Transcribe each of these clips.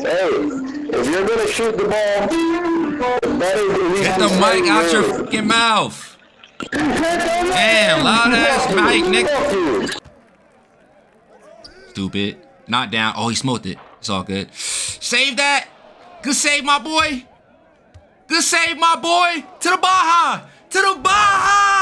Hey, if you're gonna shoot the ball, is Get the mic out your fucking mouth. Damn, loud ass mic, nigga. Stupid. Not down. Oh, he smoked it. It's all good. Save that. Good save, my boy. Good save, my boy. To the Baja. To the Baja.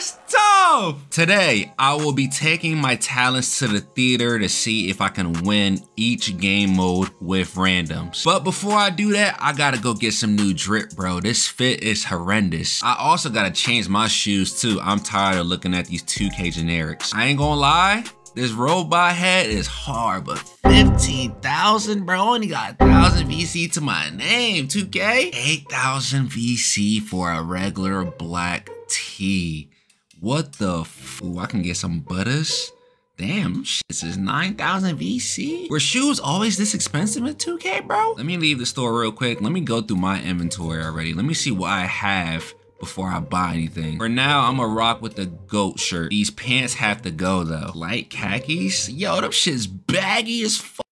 That's tough. Today, I will be taking my talents to the theater to see if I can win each game mode with randoms. But before I do that, I gotta go get some new drip, bro. This fit is horrendous. I also gotta change my shoes too. I'm tired of looking at these 2K generics. I ain't gonna lie. This robot head is hard, but 15,000, bro. Only got 1,000 VC to my name, 2K. 8,000 VC for a regular black tee. What the Ooh, I can get some butters. Damn, this is 9,000 VC? Were shoes always this expensive in 2K, bro? Let me leave the store real quick. Let me go through my inventory already. Let me see what I have before I buy anything. For now, I'm gonna rock with the goat shirt. These pants have to go though. Light khakis? Yo, them shit's baggy as fuck.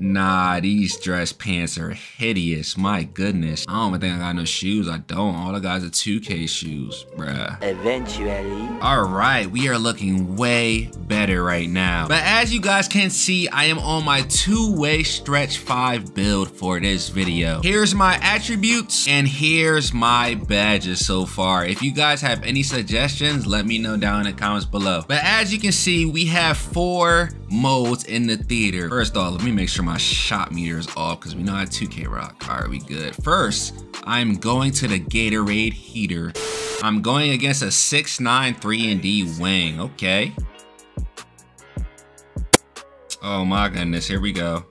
Nah, these dress pants are hideous. My goodness. I don't even think I got no shoes. I don't. All I got is 2K shoes, bruh. Eventually. All right, we are looking way better right now. But as you guys can see, I am on my two-way stretch five build for this video. Here's my attributes and here's my badges so far. If you guys have any suggestions, let me know down in the comments below. But as you can see, we have four modes in the theater. First off, let me make sure my shot meter is off because we know how 2K rock. All right, we good. First, I'm going to the Gatorade heater. I'm going against a 6'9", 3 and wing. Okay. Oh my goodness, here we go.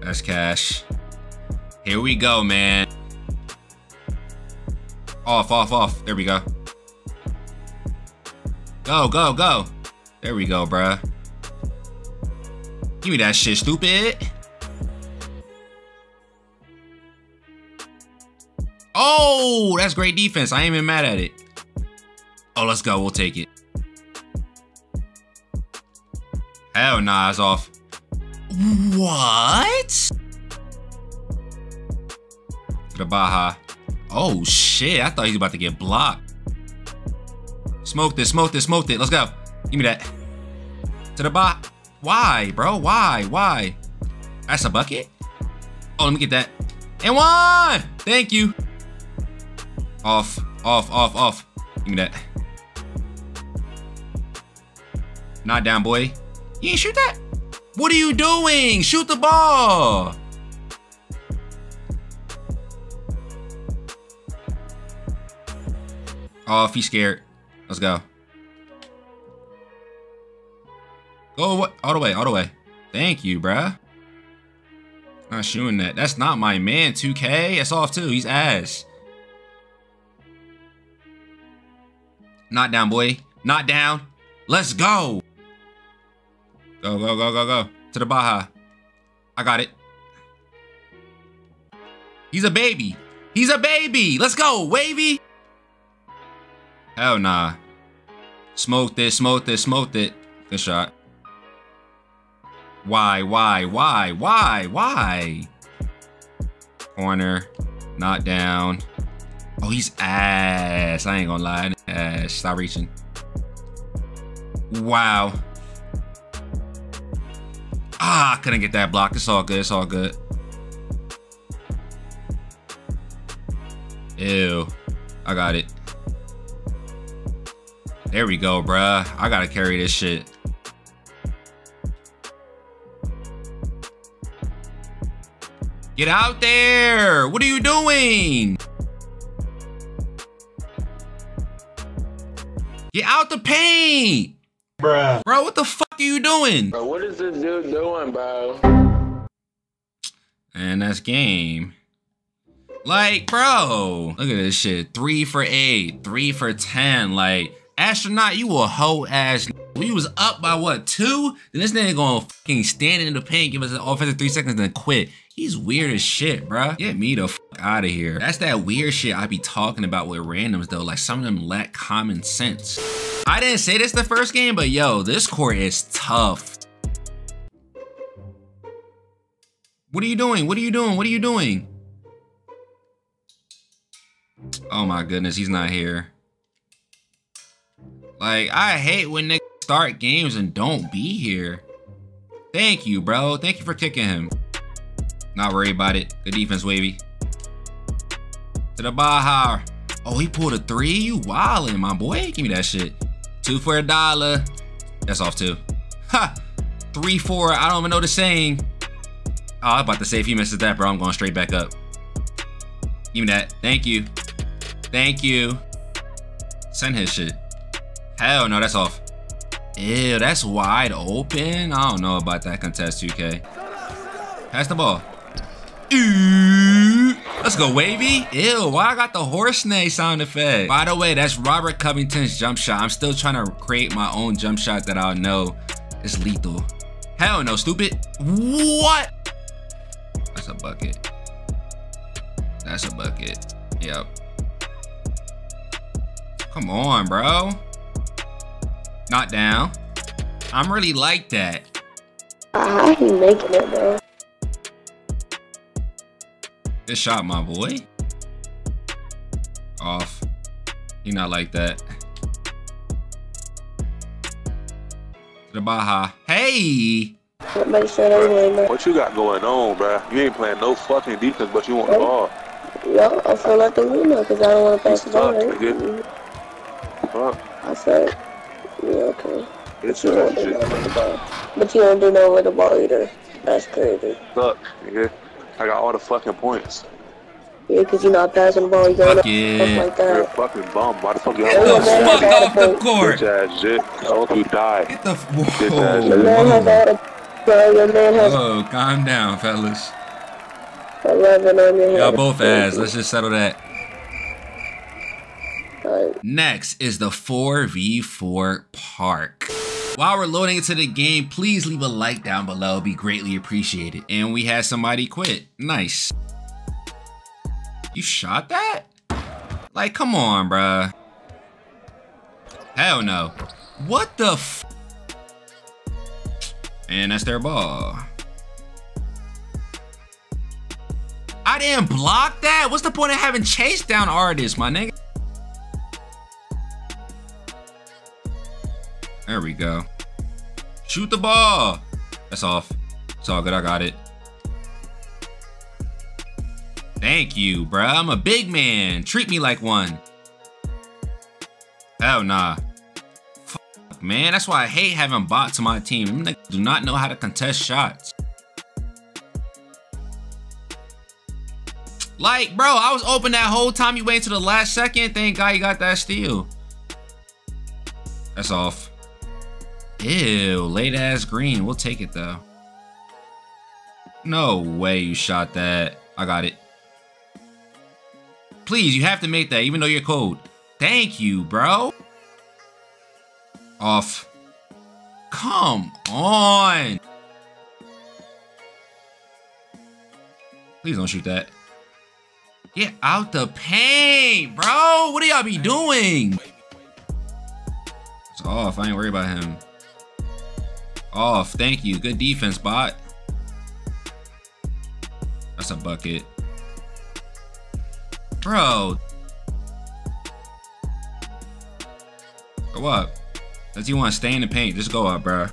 That's cash. Here we go, man. Off, off, off. There we go. Go, go, go. There we go, bruh. Give me that shit, stupid. Oh, that's great defense. I ain't even mad at it. Oh, let's go. We'll take it. Hell nah, it's off. What? The Baja. Oh, shit. I thought he was about to get blocked. Smoke this, smoke this, smoke it. Let's go. Give me that. To the Baja. Why, bro? Why? Why? That's a bucket? Oh, let me get that. And one! Thank you. Off, off, off, off. Give me that. Not down, boy. You ain't shoot that? What are you doing? Shoot the ball. Off, he's scared. Let's go. Go all the way, all the way. Thank you, bruh. Not shooting that. That's not my man, 2K. That's off too. He's ass. Not down, boy. Not down. Let's go. Go, go, go, go, go. To the Baja. I got it. He's a baby. He's a baby. Let's go, wavy. Hell nah. Smoked it, smoked it, smoked it. Good shot. Why, why, why, why, why? Corner. Not down. Oh, he's ass. I ain't gonna lie. Ass. Stop reaching. Wow. Ah, couldn't get that block. It's all good. It's all good. Ew. I got it. There we go, bruh. I gotta carry this shit. Get out there! What are you doing? Get out the paint! Bruh. Bro, what the fuck are you doing? Bro, what is this dude doing, bro? And that's game. Like, bro, look at this shit. Three for eight, three for 10. Like, astronaut, you a hoe ass. We was up by what, two? Then this nigga gonna fucking stand in the paint, give us an offensive three seconds, then quit. He's weird as shit, bruh. Get me the fuck out of here. That's that weird shit I be talking about with randoms though. Like some of them lack common sense. I didn't say this the first game, but yo, this court is tough. What are you doing? What are you doing? What are you doing? Oh my goodness, he's not here. Like, I hate when they start games and don't be here. Thank you, bro. Thank you for kicking him. Not worried about it. Good defense, Wavy. To the Baja. Oh, he pulled a three? You wildin', my boy. Give me that shit. Two for a dollar. That's off too. Ha! Three, four. I don't even know the saying. Oh, I was about to say if he misses that, bro, I'm going straight back up. Give me that. Thank you. Thank you. Send his shit. Hell no, that's off. Ew, that's wide open. I don't know about that contest 2K. Pass the ball. Ew. Let's go, Wavy. Ew, why I got the horse neigh sound effect? By the way, that's Robert Covington's jump shot. I'm still trying to create my own jump shot that I'll know is lethal. Hell no, stupid. What? That's a bucket. That's a bucket. Yep. Come on, bro. Not down. I'm really like that. How he making it, bro? Good shot, my boy. Off. He not like that. To the Baja. Hey! Nobody said I win, man. What you got going on, bro? You ain't playing no fucking defense, but you want the ball. Yo, I feel like the winner because I don't want to pass the ball, Fuck, right? Mm-hmm. Fuck. I said, yeah, okay. It's You don't do shit. the ball. But you don't do no with the ball either. That's crazy. Fuck, nigga. I got all the fucking points. Yeah, because you're not passing the ball. You going Fuck up yeah. stuff like You're a fucking bum. Why the fuck y'all Get the Oh, man, fuck I off the gotta court! Bitch ass shit. I hope you die. Get the f- Bitch whoa, ass The man has whoa. had a bro, your man has Whoa, calm down, fellas. 11 on your head. Y'all both ass. Let's just settle that. Alright. Next is the 4v4 park. While we're loading into the game, please leave a like down below. It'd be greatly appreciated. And we had somebody quit. Nice. You shot that? Like, come on, bruh. Hell no. What the f- And that's their ball. I didn't block that. What's the point of having chase down artists, my nigga? There we go. Shoot the ball. That's off. It's all good. I got it. Thank you, bruh. I'm a big man. Treat me like one. Hell nah. Fuck, man. That's why I hate having bots on my team. Them niggas do not know how to contest shots. Like, bro, I was open that whole time. You wait to the last second. Thank God you got that steal. That's off. Ew, late ass green. We'll take it though. No way you shot that. I got it. Please, you have to make that even though you're cold. Thank you, bro. Off. Come on. Please don't shoot that. Get out the paint, bro. What do y'all be doing? It's off. I ain't worried about him. Off. Thank you. Good defense, bot. That's a bucket. Bro. Go up. Does you want to stay in the paint? Just go up, bro.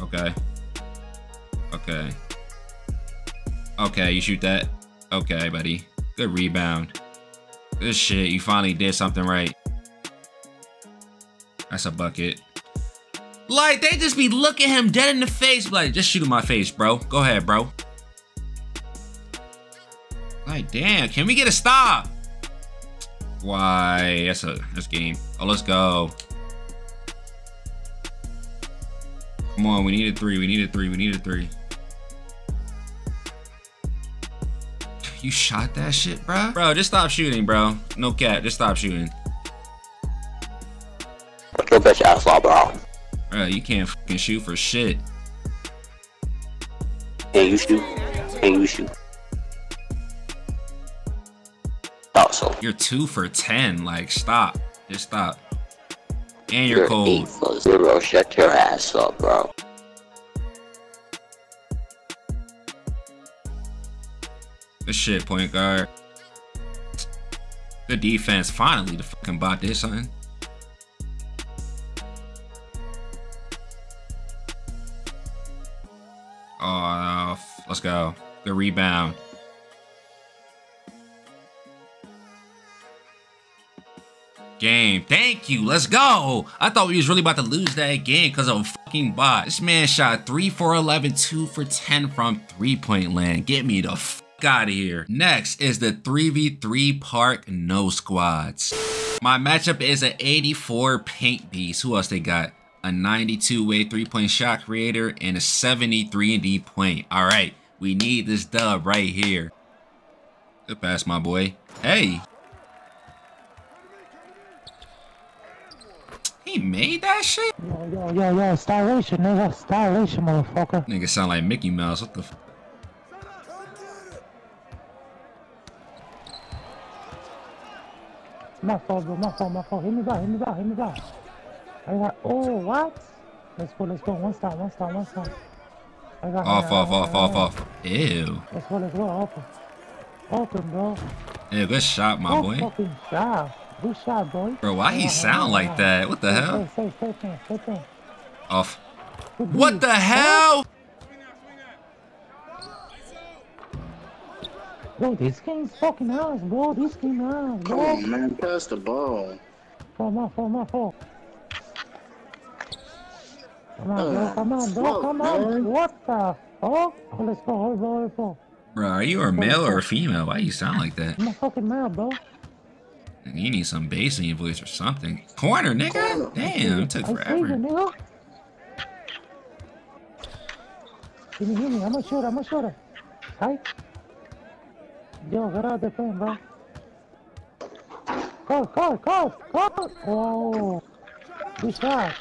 Okay. Okay. Okay, you shoot that. Okay, buddy. Good rebound. Good shit. You finally did something right. That's a bucket. Like, they just be looking him dead in the face. Like, just shoot in my face, bro. Go ahead, bro. Like, damn. Can we get a stop? Why? That's a that's game. Oh, let's go. Come on, we need a three. We need a three. We need a three. You shot that shit, bro? Bro, just stop shooting, bro. No cap. Just stop shooting. Your bitch ass bro. Bro, you can't fucking shoot for shit. Hey, you shoot. Hey, you shoot. Thought so. You're two for 10. Like, stop. Just stop. And you're You're cold. eight for zero. Shut your ass up, bro. Good shit, point guard. Good defense. Finally, the fucking bot did something. Go. Good rebound. Game. Thank you. Let's go. I thought we was really about to lose that game because of a fucking bot. This man shot 3 for 11, 2 for 10 from three-point land. Get me the fuck out of here. Next is the 3v3 park no squads. My matchup is an 84 paint beast. Who else they got? A 92 way three point shot creator and a 73 and D point. All right, we need this dub right here. Good pass, my boy. Hey. He made that shit? Yo, yo, yo, yo, stylation, nigga. Stylation, motherfucker. Nigga sound like Mickey Mouse. What the f- My fault, bro. My fault, my fault. Hit me back, hit me back, hit me back. I got, oh, what? Let's go, let's go. One stop, one stop, one stop. I got Off, off, off, off, off. Ew. Let's go, let's go. Open. Open, bro. Ew, good shot, my Good boy. fucking shot. Good shot, boy. Bro, why he sound like that? What the hell? Stay, stay, stay, stay, stay. Off. Good What D. the hell? Bro, this game's fucking ass, bro. This game ass, Come on, man. Pass the ball. Fall, my fault, my fault. Come on, bro. Uh, Come on, bro. Come on. man. What the fuck? Oh, let's go. Hold on, hold on. Bro, are you a male or a female? Why you sound like that? I'm a fucking male, bro. You need some bass in your voice or something. Corner, nigga. Damn, it took I see you, forever. nigga. Give me, give me. I'm gonna shoot. I'm gonna shoot it. Tight. Yo, get out of the phone, bro. Go, go, go, go. Oh, good shot.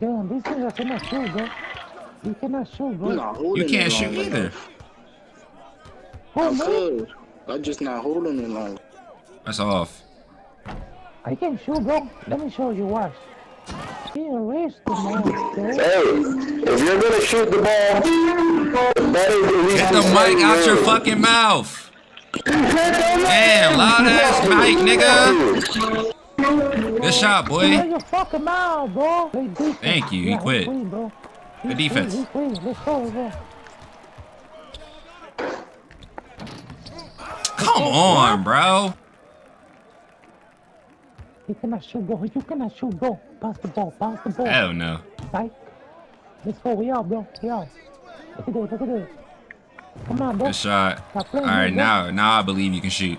Damn, these niggas cannot shoot, bro. You cannot shoot, bro. I'm not holding You can't shoot long either. Oh, I man. could. I'm just not holding it long. That's off. I can shoot, bro. Let me show you what. He erased the man. Hey, if you're gonna shoot the ball, it better be Get the mic out your fucking mouth. Damn, loud ass mic, nigga. Good shot, boy. bro. Thank you, he Yeah, quit. Clean, bro. Good defense. clean. Go. Come on, bro. You cannot shoot, bro. You cannot shoot, bro. Pass the ball. Pass the ball. Hell no. Right? Let's go. We out, bro. We out. Look at this. Look at this. Come on, bro. Good shot. All right, now, now I believe you can shoot.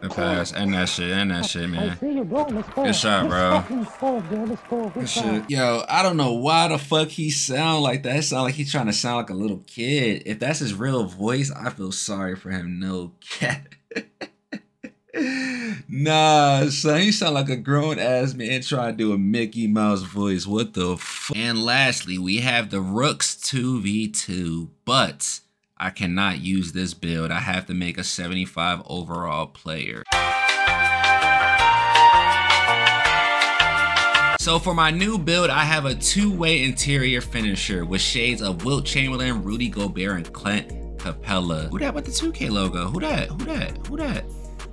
Good pass. End that shit. End that shit, man. Good shot, bro. Good shit. Yo, I don't know why the fuck he sound like that. It sound like he's trying to sound like a little kid. If that's his real voice, I feel sorry for him. No cat. nah, son, he sound like a grown ass man trying to do a Mickey Mouse voice. What the fuck? And lastly, we have the Rooks 2v2, but I cannot use this build. I have to make a 75 overall player. So for my new build, I have a two-way interior finisher with shades of Wilt Chamberlain, Rudy Gobert, and Clint Capela. Who that with the 2K logo? Who that? Who that? Who that?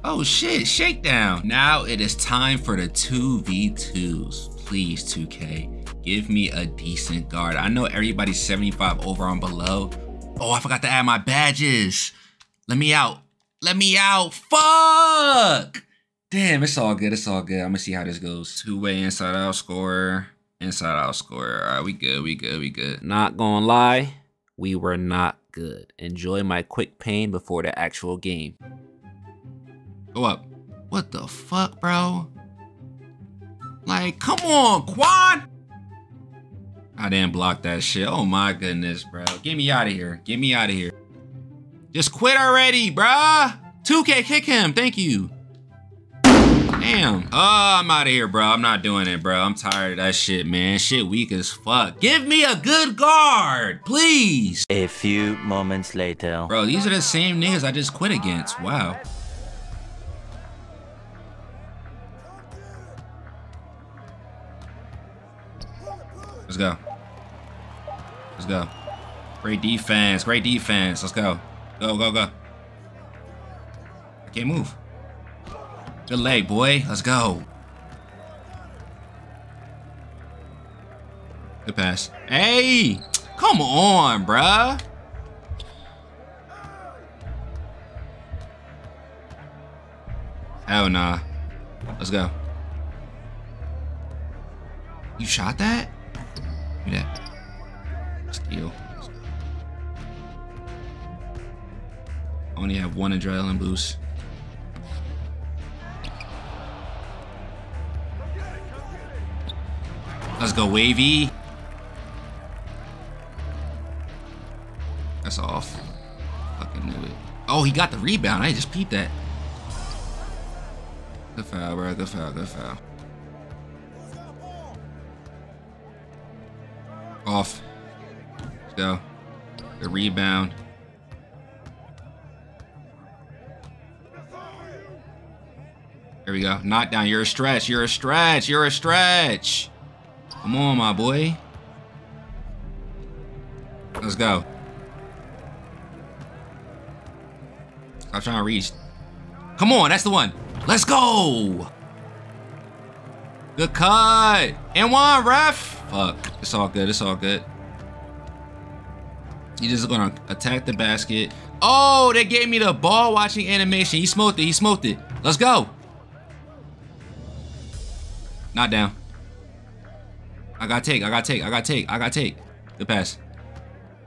Oh shit, shakedown. Now it is time for the 2v2s. Please, 2K, give me a decent guard. I know everybody's 75 over and below. Oh, I forgot to add my badges. Let me out. Let me out. Fuck! Damn, it's all good. It's all good. I'm gonna see how this goes. Two-way inside out score. Inside out score. All right, we good. We good. We good. Not gonna lie, we were not good. Enjoy my quick pain before the actual game. Go up. What the fuck, bro? Like, come on, Quan! I didn't block that shit. Oh my goodness, bro. Get me out of here. Get me out of here. Just quit already, bruh. 2K, kick him. Thank you. Damn. Oh, I'm out of here, bro. I'm not doing it, bro. I'm tired of that shit, man. Shit weak as fuck. Give me a good guard, please. A few moments later. Bro, these are the same niggas I just quit against. Wow. Let's go. Let's go. Great defense. Great defense. Let's go. Go, go, go. I can't move. Good leg, boy. Let's go. Good pass. Hey! Come on, bruh. Hell nah. Let's go. You shot that? Me that. Steal. Only have one adrenaline boost. Let's go, Wavy. That's off. Fucking knew it. Oh, he got the rebound. I just peeped that. Good foul, bro. Good foul. Good foul. Off. Let's go. The rebound. There we go. Knock down. You're a stretch. You're a stretch. You're a stretch. Come on, my boy. Let's go. I'm trying to reach. Come on, that's the one. Let's go. Good cut. And one, ref. It's all good. It's all good. He's just gonna attack the basket. Oh, they gave me the ball watching animation. He smoked it. He smoked it. Let's go. Not down. I gotta take. I gotta take. I gotta take. I gotta take. Good pass.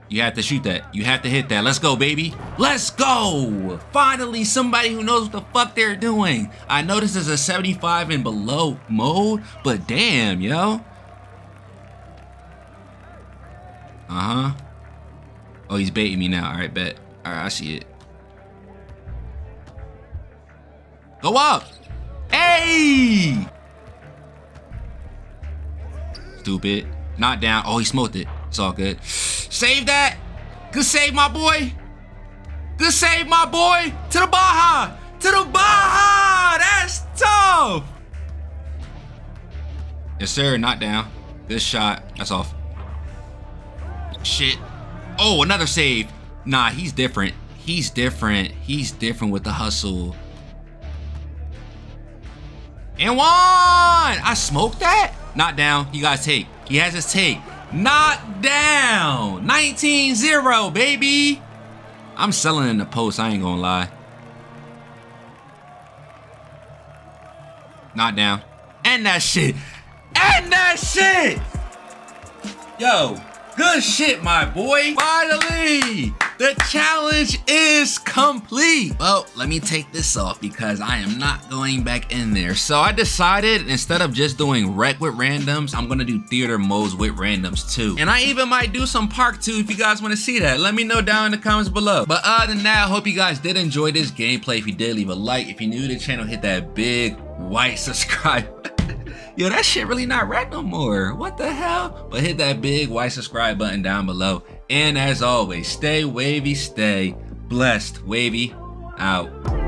You have to shoot that. You have to hit that. Let's go, baby. Let's go. Finally, somebody who knows what the fuck they're doing. I know this is a 75 and below mode, but damn, yo. Uh-huh. Oh, he's baiting me now. All right, bet. All right, I see it. Go up. Hey! Stupid. Not down. Oh, he smoked it. It's all good. Save that. Good save, my boy. Good save, my boy. To the Baja. To the Baja. That's tough. Yes, sir. Not down. Good shot. That's off. Shit. Oh, another save. Nah, he's different. He's different. He's different with the hustle. And one! I smoked that? Not down. You guys take. He has his take. Not down. 19-0, baby. I'm selling in the post. I ain't gonna lie. Not down. And that shit. And that shit. Yo, good shit, my boy. Finally, the challenge is complete. Well, let me take this off because I am not going back in there. So I decided instead of just doing rec with randoms, I'm gonna do theater modes with randoms too. And I even might do some park too if you guys wanna see that. Let me know down in the comments below. But other than that, I hope you guys did enjoy this gameplay. If you did, leave a like. If you're new to the channel, hit that big white subscribe Yo, that shit really not red no more. What the hell? But hit that big white subscribe button down below. And as always, stay wavy, stay blessed. Wavy out.